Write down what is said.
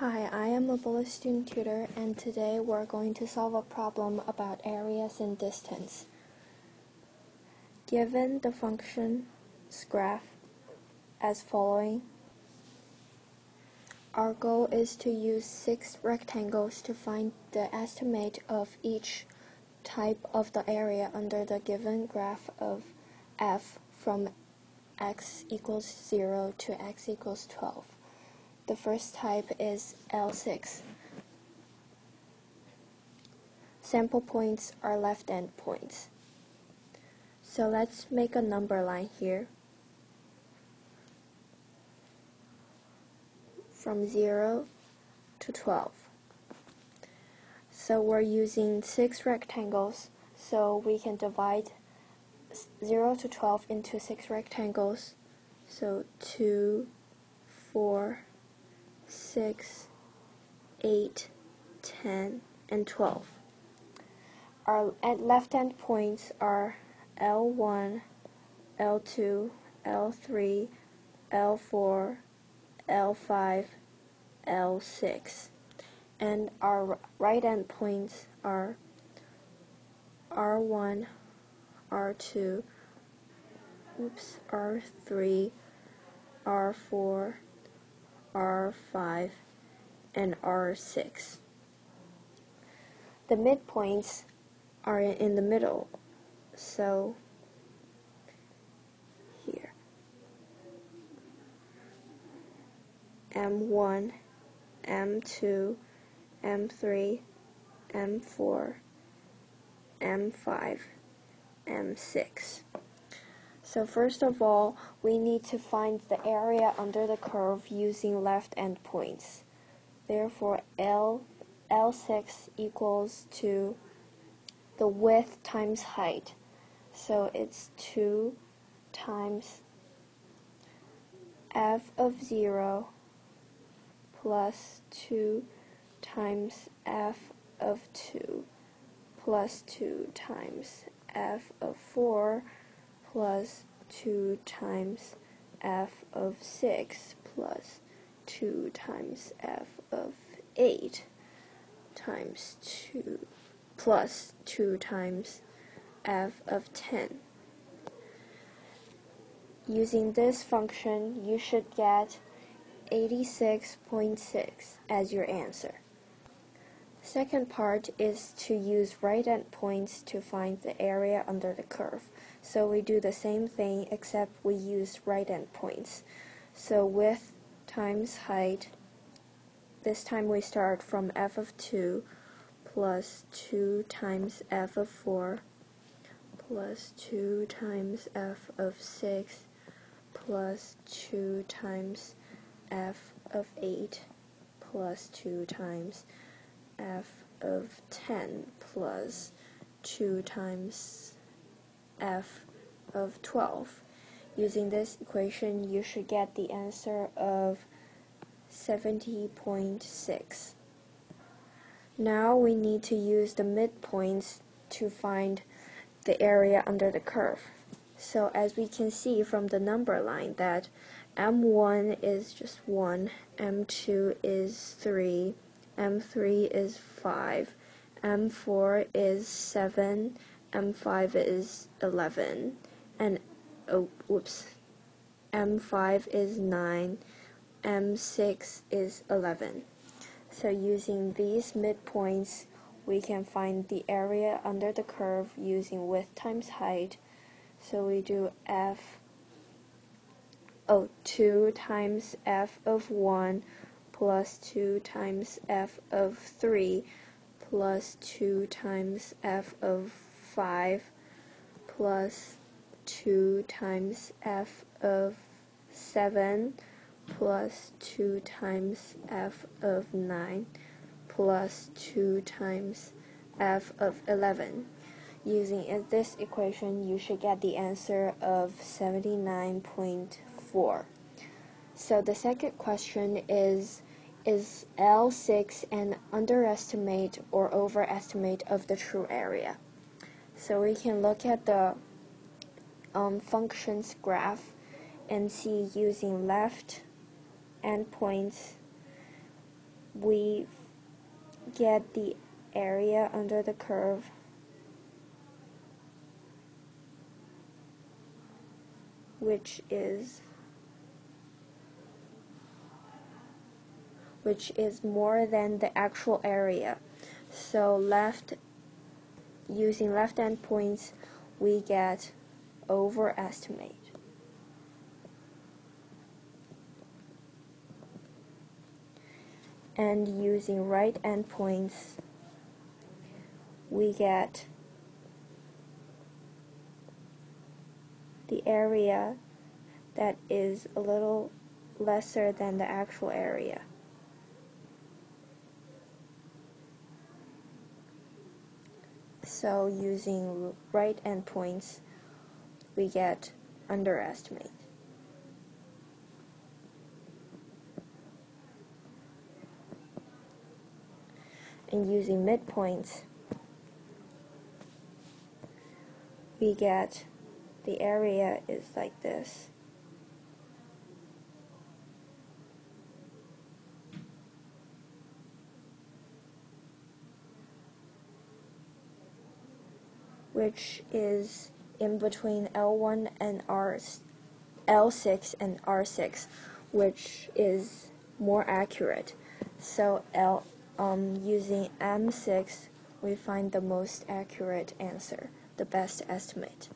Hi, I am a Bullis student tutor and today we're going to solve a problem about areas and distance. Given the function's graph as following, our goal is to use six rectangles to find the estimate of each type of the area under the given graph of f from x equals 0 to x equals 12. The first type is L6. Sample points are left end points. So let's make a number line here. From 0 to 12. So we're using six rectangles, so we can divide 0 to 12 into six rectangles. So 2, 4, 6, 8, 10, and 12. Our left end points are L1, L2, L3, L4, L5, L6. And our right end points are R1, R2, oops, R3, R4, R5, and R6. The midpoints are in the middle, so here. M1, M2, M3, M4, M5, M6. So first of all, we need to find the area under the curve using left endpoints. Therefore, L, L6 equals to the width times height. So it's 2 times f of 0 plus 2 times f of 2 plus 2 times f of 4 plus 2 times f of 6 plus 2 times f of 8 times 2 plus 2 times f of 10. Using this function, you should get 86.6 as your answer. Second part is to use right endpoints to find the area under the curve. So we do the same thing except we use right endpoints. So width times height, this time we start from f of 2 plus 2 times f of 4 plus 2 times f of 6 plus 2 times f of 8 plus 2 times f of 10 plus 2 times f of 12. Using this equation, you should get the answer of 70.6. Now we need to use the midpoints to find the area under the curve. So as we can see from the number line that M1 is just 1, M2 is 3, M3 is 5, M4 is 7, M5 is 11, and oh, whoops, M5 is 9, M6 is 11. So using these midpoints, we can find the area under the curve using width times height. So we do f, oh, 2 times f of 1 plus 2 times f of 3 plus 2 times f of 5 plus 2 times f of 7 plus 2 times f of 9 plus 2 times f of 11. Using this equation, you should get the answer of 79.4. So the second question is is L6 an underestimate or overestimate of the true area? So we can look at the um, functions graph and see using left endpoints we get the area under the curve which is which is more than the actual area. So left using left endpoints we get overestimate. And using right endpoints we get the area that is a little lesser than the actual area. So using right endpoints, we get underestimate. And using midpoints, we get the area is like this. Which is in between L1 and R, L6 and R6, which is more accurate. So L, um, using M6, we find the most accurate answer, the best estimate.